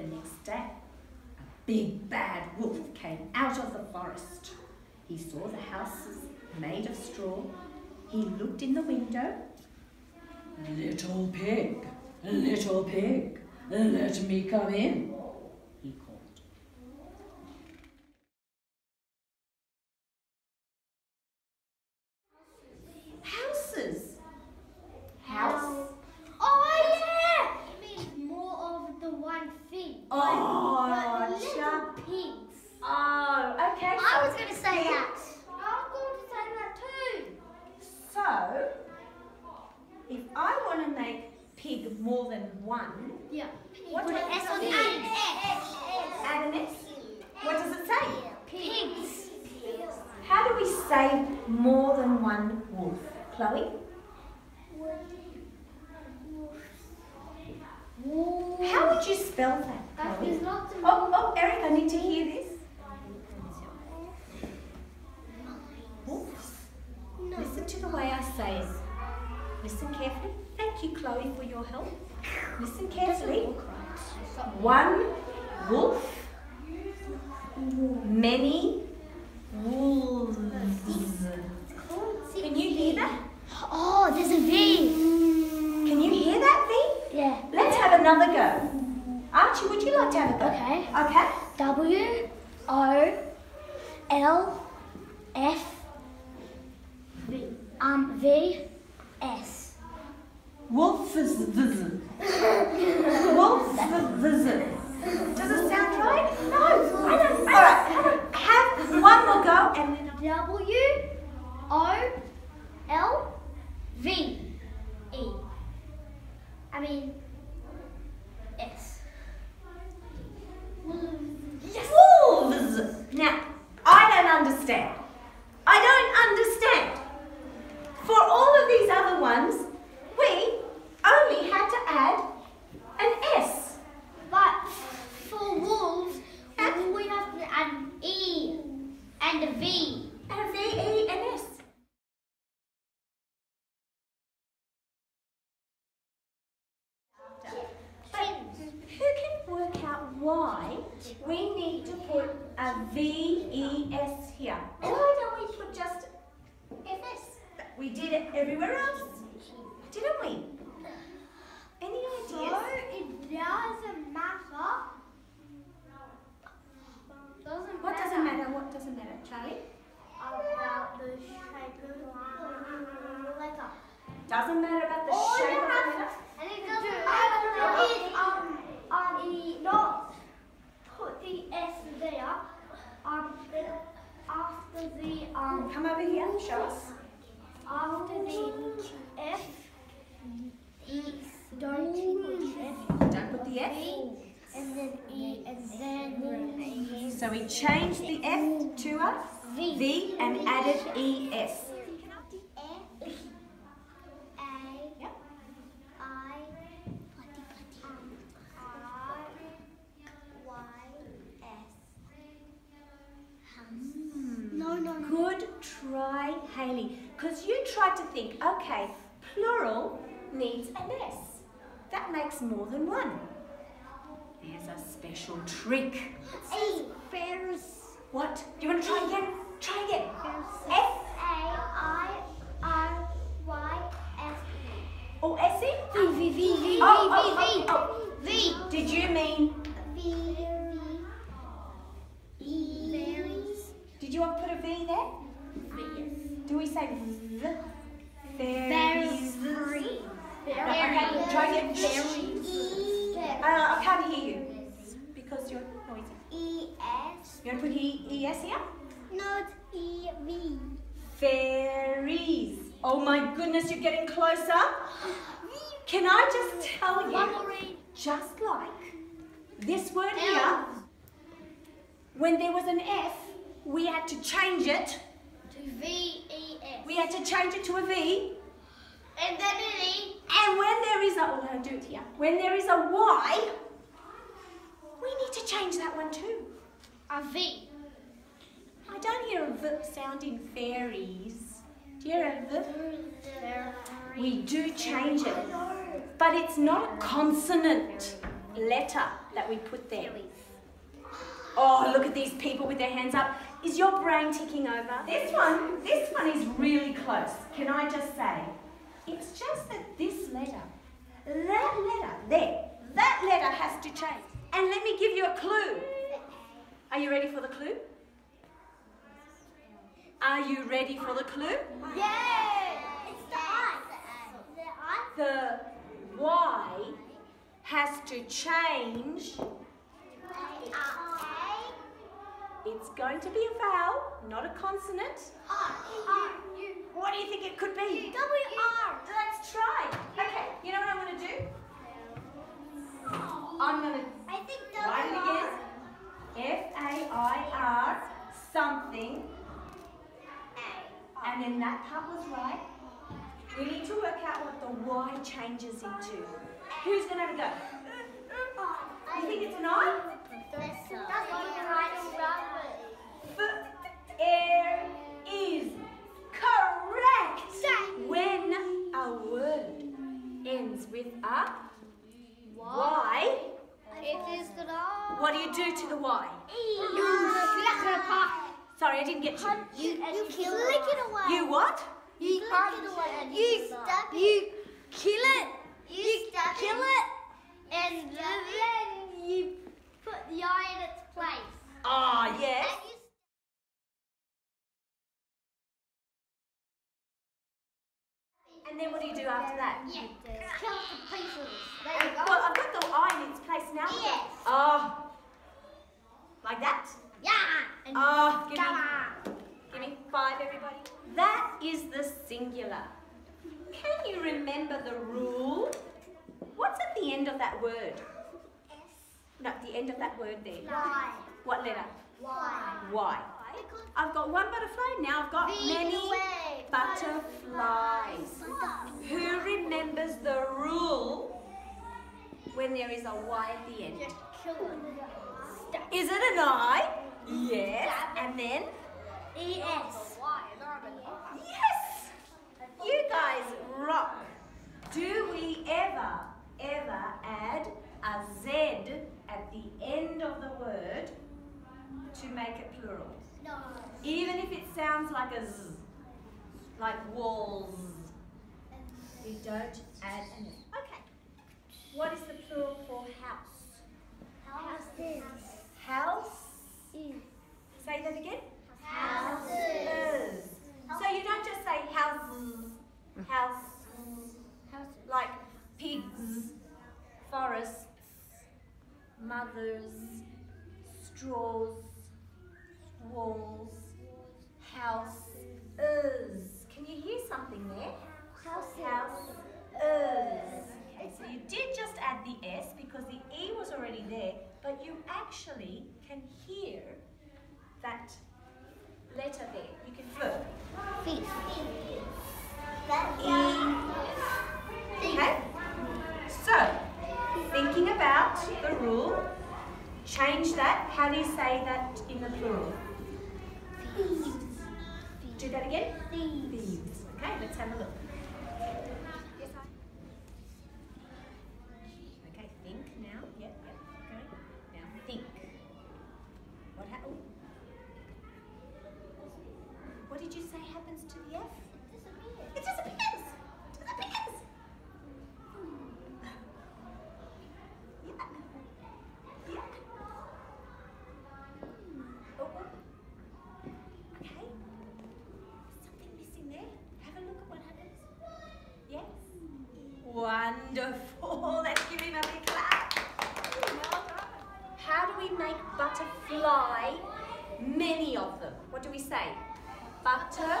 The next day, a big bad wolf came out of the forest. He saw the houses made of straw. He looked in the window. Little pig, little pig, let me come in, he called. Houses. House. Oh yeah! It means more of the one thing. Oh, But little Chuck. pigs. Oh, okay. I was gonna say that. I was going to say that too. So, if I want to make pig more than one, Yeah. What Put an does S it on the mean? end. add an S. What does it say? Pigs. How do we say more than one wolf? Chloe? How would you spell that, That Chloe? is not Oh, oh, Eric, I need to hear this. Wolves. Listen to the way I say it. Listen carefully. Thank you, Chloe, for your help. Listen carefully. One wolf, many wolves. Can you hear that? Oh, there's a V. Can you hear that, V? Yeah. Let's have another go. Archie, would you like to have a go? Okay. Okay. W O L F V um V S. Wolf is visit. Wolf visit. Does it sound right? No, I don't. All right, have, have one more go and then I'll. W O L V E. I mean S. Wolves. Now, I don't understand. I don't understand. For all of these other ones, we only had to add an S. But for wolves, we have to add an E and a V. And a V, E, and S. But who can work out why we need to put a V, E, S here? Why don't we put just FS? We did it everywhere else, didn't we? Any ideas? it doesn't matter. Doesn't What doesn't matter? What doesn't matter, Charlie? about the shape of the letter. Doesn't matter about the All shape you of the have letter. and it doesn't matter is um um e not put the S there. Um then after the um Come over here, show us. after the F E don't put F Don't put the F. and then E and then So we changed the F to a V. V and added ES. Yep. No, no, no. Good try, Haley. Because you tried to think, okay, plural needs an S. That makes more than one. There's a special trick. E. Ferris. What? Do you want to try again? Try again. F F A I R Y S or oh, S E? V V V V Oh, V oh, V oh, oh, V Did you mean, V E Berries. did you want to put a V there? Do we say V? Fairies. Berries. Okay, try again. E Uh, I can't hear you because you're noisy. E S. You want to put E- ES here? Not E V. Fairies. Oh my goodness, you're getting closer. Can I just tell you, just like this word here, when there was an F, we had to change it. To V E S. We had to change it to a V. And then an E. And when there is a, oh, I'll do it here. When there is a Y, we need to change that one too. A V. I don't hear a V sound in fairies. Do you hear a V? We do change it. But it's not a consonant. letter that we put there? Oh, look at these people with their hands up. Is your brain ticking over? This one, this one is really close. Can I just say? It's just that this letter, that letter there, that letter has to change. And let me give you a clue. Are you ready for the clue? Are you ready for the clue? Yeah. It's the I. The I. The Y has to change. It's going to be a vowel, not a consonant. What do you think it could be? W. R. Let's try. Okay, you know what I'm going to do? I'm going to I think write it again. F-A-I-R something. And then that part was right. We need to work out what the Y changes into. Who's going to have a go? You think it's an I? F- didn't get you. You, you kill it away. You what? You punch it away. You stab it. You kill it. You kill it. And then you put the eye in its place. Ah, yes. And And then what do you do after that? Yeah. Kill it to pieces. There you go. Well, I've got the I in its place now. Yes. Oh. Like that? Yeah. And Oh, give me, come on. give me five, everybody. That is the singular. Can you remember the rule? What's at the end of that word? S. No, the end of that word there. What letter? Why? Y. Because I've got one butterfly, now I've got Be many away. butterflies. Who remembers the rule when there is a Y at the end? Just kill it. Stab. Is it an I? Yes. And then? E-S. You guys rock. Do we ever, ever add a Z at the end of the word to make it plural? No. Even if it sounds like a Z, like walls. We don't add an S. Okay. What is the plural for house? Houses. House. Say that again. Houses. So you don't just say houses, house, like pigs, forests, mothers, straws, walls, houses. Can you hear something there? Houses. Okay, so you did just add the S because the E was already there, but you actually can hear that letter there. You can hear. Feet. How do you say that in the plural? Thieves. Do that again? Thieves. Okay, let's have a look. Okay, think now. Yep, yep. Okay. Now think. What happened? What did you say happens to the F? It disappears. Disappears. Yeah. Yeah. Oh, oh. Okay. Something missing there. Have a look at what happens. Yes. Wonderful. Let's give him a big clap. How do we make butterfly? Many of them. What do we say? Butter.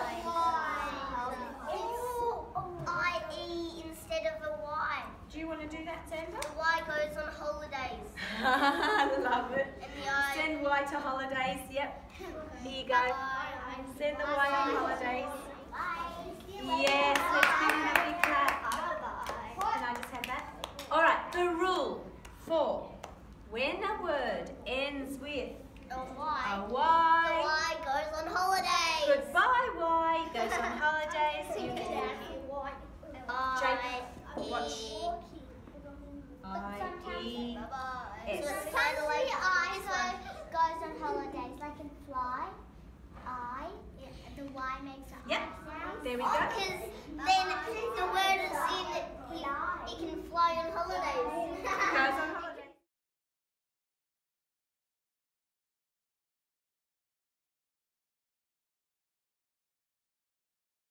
I-E instead of a Y. Do you want to do that, Sandra? The Y goes on holidays. Love it. And the I... Send Y to holidays. Yep. Here you go. Send the Y on holidays. Yes, let's give him a big clap. Can I just have that? All right, the for when a word ends with The a Y. The Y, Y goes on holidays. goodbye Y, goes on holidays. You can I, watch. I, E, S. So of like I goes on holidays, like in fly. I. The Y makes an Yep. I sound. There we go. Oh, because then the word yeah, it can fly on holidays.